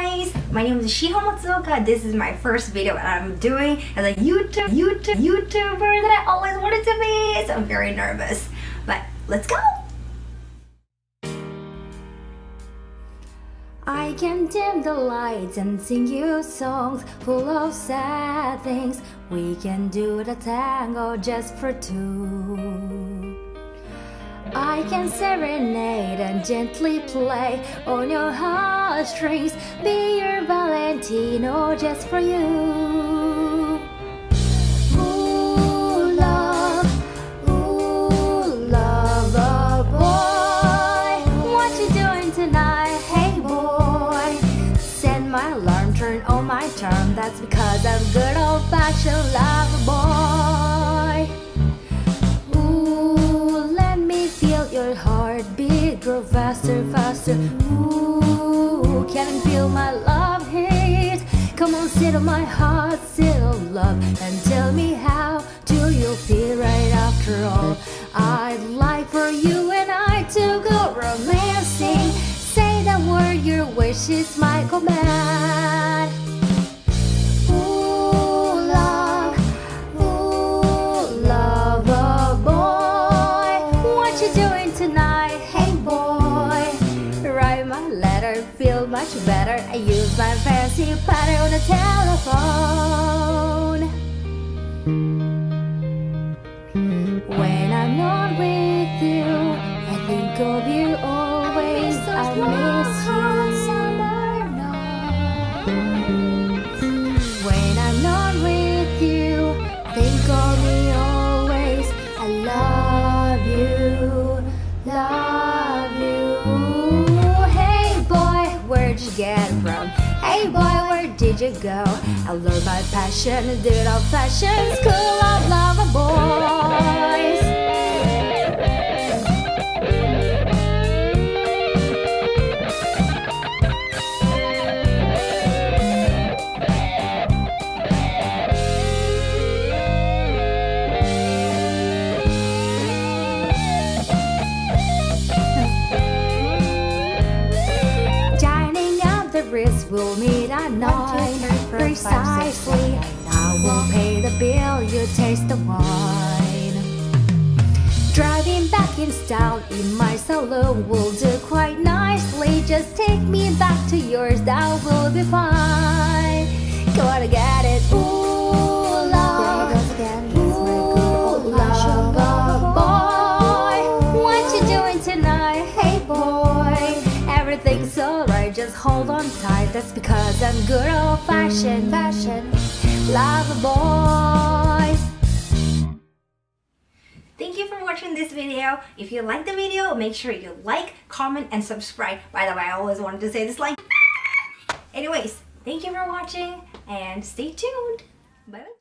guys! My name is Shiho Matsuoka. This is my first video that I'm doing as a YouTube, YouTube, YouTuber that I always wanted to be. So I'm very nervous. But let's go! I can dim the lights and sing you songs full of sad things. We can do the tango just for two. I can serenade and gently play on your heartstrings. Be your Valentino just for you. Ooh, love, ooh, lover boy. What you doing tonight? Hey, boy. Set my alarm, turn on my charm. That's because I'm good old fashioned grow faster, faster. Ooh, can you feel my love hit? Come on, sit on my heart, sit on love, and tell me how do you feel right after all? I'd like for you and I to go romancing. Say the word, your wish is my command. Feel much better. I use my fancy pattern on the telephone. When I'm not with you, I think of you always. I miss you. When I'm not with you, think of me always. I love you. Love get from? Hey boy, where did you go? I learned my passion, did old fashioned school of lover We'll meet at nine precisely. I will pay the bill, you taste the wine. Driving back in style in my saloon will do quite nicely. Just take me back to yours, that will be fine. Gotta get it, ooh, love. Ooh, boy. What you doing tonight? Hey, boy. Everything's just hold on tight. That's because I'm good old fashioned, fashion, lover boy. Thank you for watching this video. If you like the video, make sure you like, comment, and subscribe. By the way, I always wanted to say this like. Anyways, thank you for watching and stay tuned. Bye.